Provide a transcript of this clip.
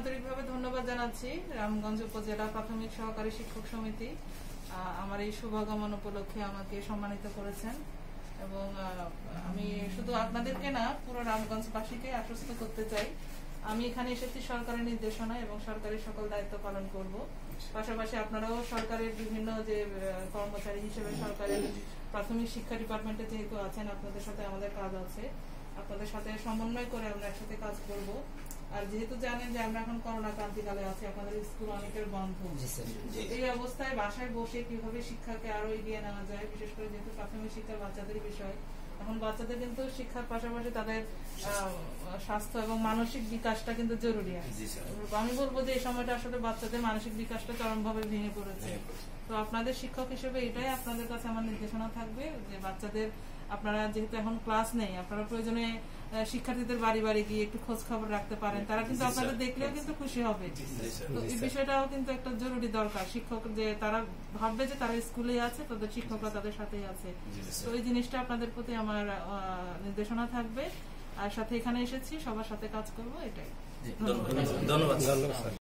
আন্তরিকভাবে ধন্যবাদ জানাচ্ছি রামগঞ্জ উপজেলা প্রাথমিক সহকারী শিক্ষক সমিতি। আমার এই শুভাগমন উপলক্ষে আমাকে সম্মানিত করেছেন এবং আমি শুধু আপনাদেরকে না, পুরো রামগঞ্জবাসীকে আশ্বস্ত করতে চাই। আমি এখানে এসেছি সরকারের নির্দেশনা এবং সরকারি সকল দায়িত্ব পালন করব। পাশাপাশি আপনারাও সরকারের বিভিন্ন যে কর্মচারী হিসেবে সরকারের প্রাথমিক শিক্ষা ডিপার্টমেন্টে যেহেতু আছেন, আপনাদের সাথে আমাদের কাজ আছে। আপনাদের সাথে সমন্বয় করে আমরা একসাথে কাজ করব। আর যেহেতু জানেন যে আমরা এখন করোনা ক্রান্তিকালে আছি আপনাদের স্কুল অনেকের বন্ধ। এই অবস্থায় বাসায় বসে কীভাবে শিক্ষাকে আরও এগিয়ে নেওয়া যায় বিশেষ করে যেহেতু প্রাথমিক শিক্ষার বাচ্চাদের বিষয় এখন বাচ্চাদের কিন্তু শিক্ষার পাশাপাশি তাদের স্বাস্থ্য এবং মানসিক বিকাশটা কিন্তু জরুরি আছে। আমি বলব যে এই সময়টা আসলে বাচ্চাদের মানসিক বিকাশটা চরমভাবে ভেঙে পড়েছে। তো আপনাদের শিক্ষক হিসেবে এটাই আপনাদের কাছে আমার নির্দেশনা থাকবে যে বাচ্চাদের আপনারা যেহেতু এখন ক্লাস নেই আপনারা প্রয়োজনে শিক্ষার্থীদের বাড়ি বাড়ি গিয়ে একটু খোঁজ খবর রাখতে পারেন। তারা কিন্তু আপনাদের দেখলেও কিন্তু খুশি হবে। তো এই বিষয়টাও কিন্তু একটা জরুরি দরকার। শিক্ষক যে তারা ভাববে যে তারা স্কুলে আছে তাদের শিক্ষকরা তাদের সাথেই আছে। তো এই জিনিসটা আপনাদের প্রতি আমার আহ, নির্দেশনা থাকবে। আর সাথে এখানে এসেছি সবার সাথে কাজ করব এটাই। ধন্যবাদ। ধন্যবাদ।